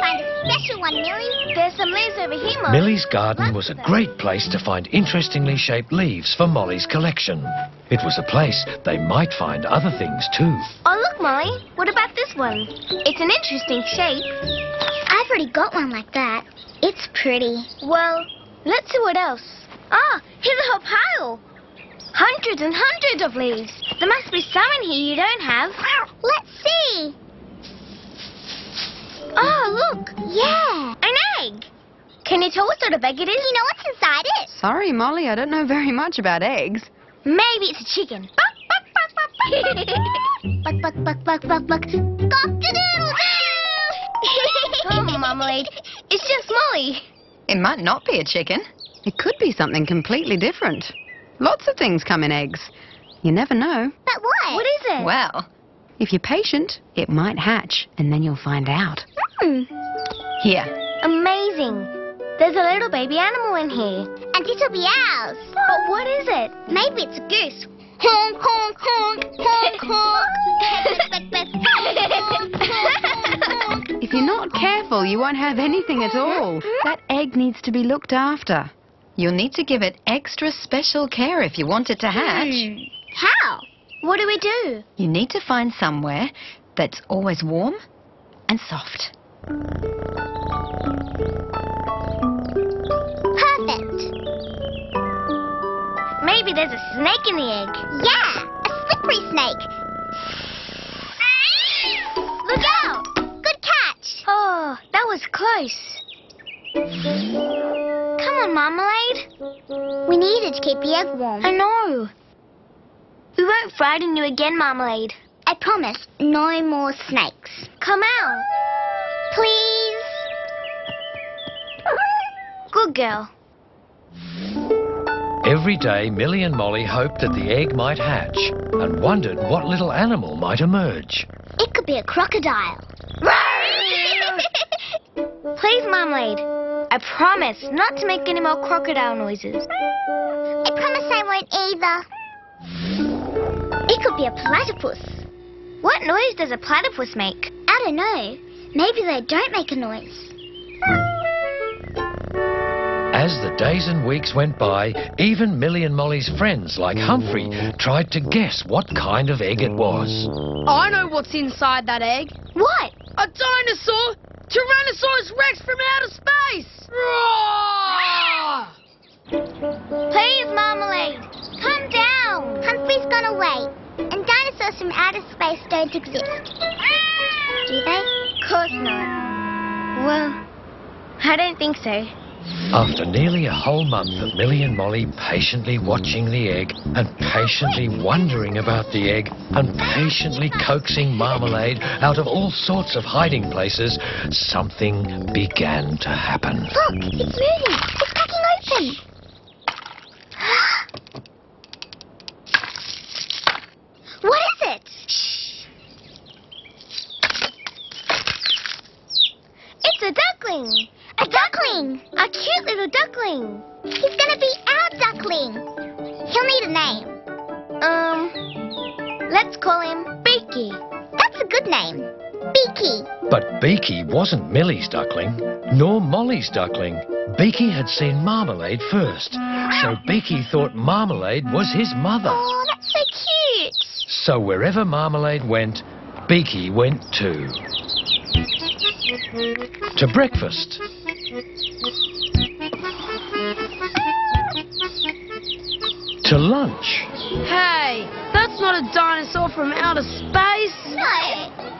find a special one, Milly. There's some leaves over here, Molly. Milly's garden was a great place to find interestingly shaped leaves for Molly's collection. It was a place they might find other things too. Oh, look, Molly. What about this one? It's an interesting shape. I've already got one like that. It's pretty. Well, let's see what else. Ah, here's a whole pile. Hundreds and hundreds of leaves. There must be some in here you don't have. Let's see. Oh, look. Yeah. An egg. Can you tell what sort of egg it is? You know what's inside it? Sorry, Molly, I don't know very much about eggs. Maybe it's a chicken. Buck, buck, buck, buck, buck, buck. Cock-a-doodle-doo! Come on, Marmalade. It's just Molly. It might not be a chicken. It could be something completely different. Lots of things come in eggs. You never know. But what? What is it? Well, if you're patient, it might hatch, and then you'll find out. Hmm, Here. amazing. There's a little baby animal in here. And this'll be ours. But what is it? Maybe it's a goose. Honk, honk, honk, honk, honk. Beck, beck, beck. Honk, honk, honk, honk. If you're not careful, you won't have anything at all. That egg needs to be looked after. You'll need to give it extra special care if you want it to hatch. How? What do we do? You need to find somewhere that's always warm and soft. Perfect. Maybe there's a snake in the egg. Yeah, a slippery snake. Look out! Good catch. Oh, that was close. Come on, Marmalade. We needed to keep the egg warm. I know. We won't frighten you again, Marmalade. I promise, no more snakes. Come out. Please. Good girl. Every day, Milly and Molly hoped that the egg might hatch and wondered what little animal might emerge. It could be a crocodile. Please, Marmalade. I promise not to make any more crocodile noises. I promise I won't either. It could be a platypus. What noise does a platypus make? I don't know. Maybe they don't make a noise. As the days and weeks went by, even Milly and Molly's friends like Humphrey tried to guess what kind of egg it was. I know what's inside that egg. What? A dinosaur! Tyrannosaurus Rex from outer space! Roar! Please, Marmalade. Come down. Humphrey's gone away, and dinosaurs from outer space don't exist. Do they? Of course not. Well, I don't think so. After nearly a whole month of Milly and Molly patiently watching the egg and patiently wondering about the egg and patiently coaxing Marmalade out of all sorts of hiding places, something began to happen. Look, it's moving. It's cracking open. what is it? It's a duckling. A duckling. A cute little duckling. He's gonna be our duckling. He'll need a name. Um, let's call him Beaky. That's a good name. Beaky. But Beaky wasn't Milly's duckling, nor Molly's duckling. Beaky had seen Marmalade first, so Beaky thought Marmalade was his mother. Oh, that's so cute. So wherever Marmalade went, Beaky went too. To breakfast. To lunch. Hey, that's not a dinosaur from outer space. No,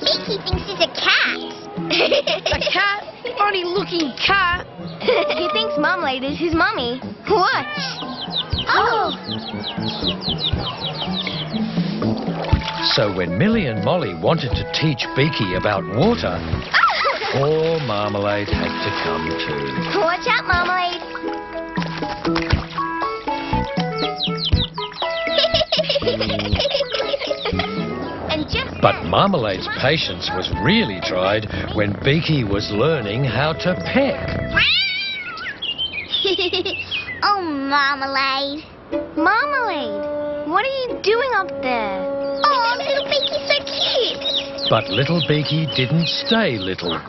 Beaky thinks he's a cat. A cat? Funny looking cat. he thinks Marmalade is his mummy. Watch. Oh, So when Milly and Molly wanted to teach Beaky about water, poor Marmalade had to come too. Watch out, Marmalade. But Marmalade's patience was really tried when Beaky was learning how to peck. oh, Marmalade. Marmalade, what are you doing up there? Oh, little Beaky's so cute. But little Beaky didn't stay little.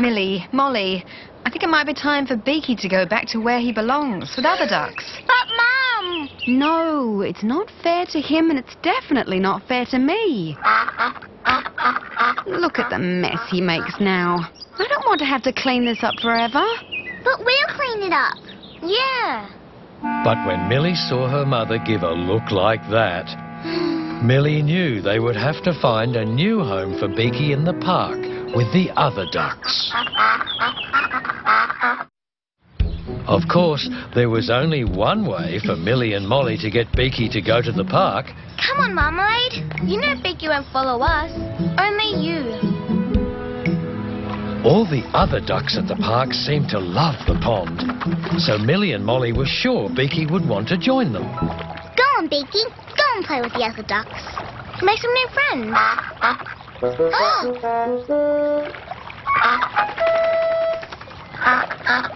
Milly, Molly, I think it might be time for Beaky to go back to where he belongs with other ducks. But, Mum! No, it's not fair to him and it's definitely not fair to me. Look at the mess he makes now. I don't want to have to clean this up forever. But we'll clean it up. Yeah. But when Milly saw her mother give a look like that, Milly knew they would have to find a new home for Beaky in the park with the other ducks. Of course, there was only one way for Milly and Molly to get Beaky to go to the park. Come on, Marmalade. You know Beaky won't follow us. Only you. All the other ducks at the park seemed to love the pond, so Milly and Molly were sure Beaky would want to join them. Go on, Beaky. Go and play with the other ducks. Make some new friends. Oh.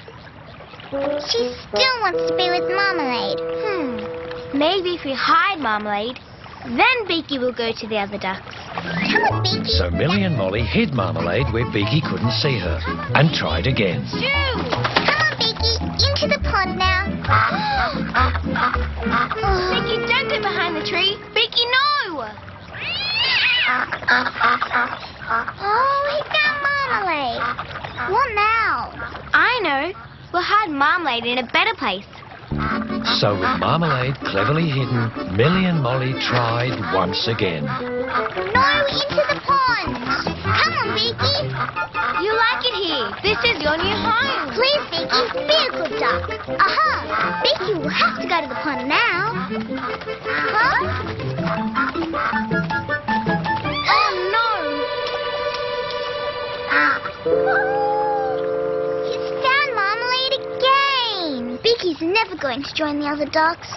She still wants to be with Marmalade. Hmm. Maybe if we hide Marmalade, then Beaky will go to the other ducks. Come on, Beaky. So Milly and Molly hid Marmalade where Beaky couldn't see her and tried again. Shoo! Come on, Beaky. Into the pond now. Beaky, don't go behind the tree. Beaky, no! Oh, he found Marmalade. What now? I know. We'll hide Marmalade in a better place. So with Marmalade cleverly hidden, Milly and Molly tried once again. No, into the pond. Come on, Beaky. You like it here. This is your new home. Please, Beaky, be a good duck. Uh-huh. Aha! Beaky will have to go to the pond now. Huh? Never going to join the other ducks.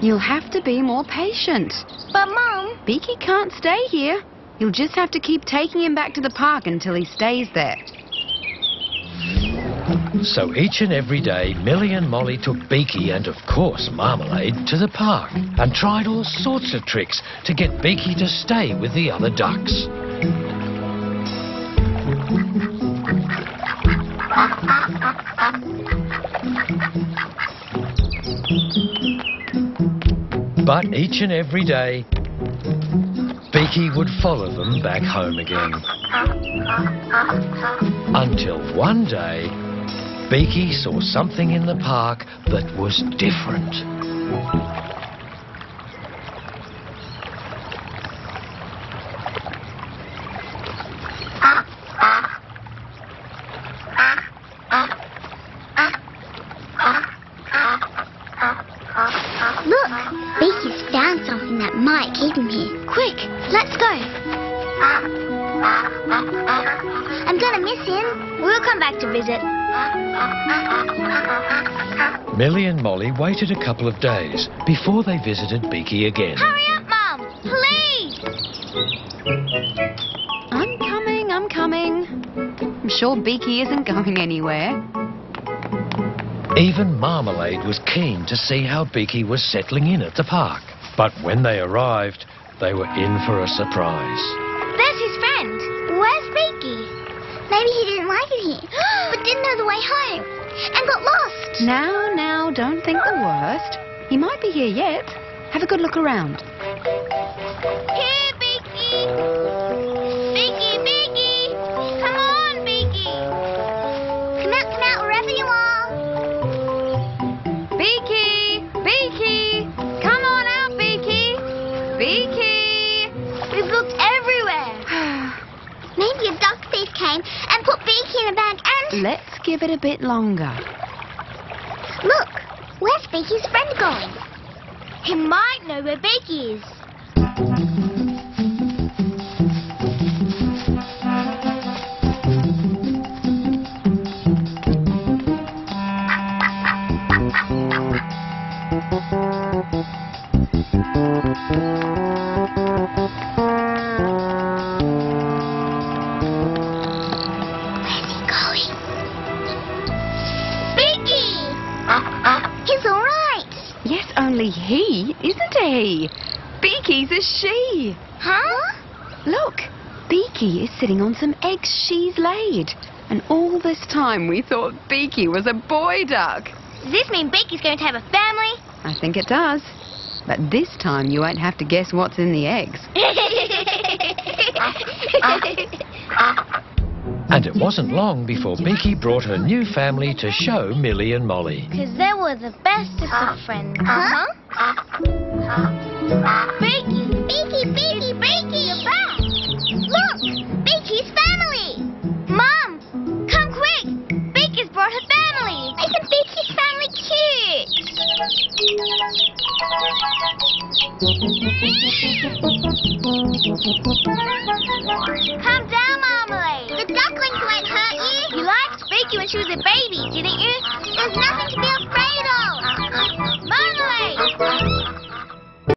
You'll have to be more patient. But, Mum, Beaky can't stay here. You'll just have to keep taking him back to the park until he stays there. So each and every day, Milly and Molly took Beaky and, of course, Marmalade to the park and tried all sorts of tricks to get Beaky to stay with the other ducks. But each and every day, Beaky would follow them back home again. Until one day, Beaky saw something in the park that was different. Look, Beaky's found something that might keep him here. quick, let's go. I'm gonna miss him. We'll come back to visit. Milly and Molly waited a couple of days before they visited Beaky again. Hurry up, Mum, please. I'm coming, I'm coming. I'm sure Beaky isn't going anywhere. Even Marmalade was keen to see how Beaky was settling in at the park. But when they arrived, they were in for a surprise. There's his friend. Where's Beaky? Maybe he didn't like it here, but didn't know the way home and got lost. Now, now, don't think the worst. He might be here yet. Have a good look around. Duck thief came and put Beaky in a bag and... Let's give it a bit longer. Look, where's Beaky's friend going? He might know where Beaky is. He isn't a he. Beaky's a she. Huh? Look, Beaky is sitting on some eggs she's laid. And all this time we thought Beaky was a boy duck. Does this mean Beaky's going to have a family? I think it does. But this time you won't have to guess what's in the eggs. Ah, ah, ah, And it wasn't long before Beaky brought her new family to show Milly and Molly. Because they were the bestest of friends. Uh-huh. Beaky! Beaky, Beaky, Beaky! You're back! Look! Beaky's family! Mom! Come quick! Beaky's brought her family! Isn't Beaky's family cute? Calm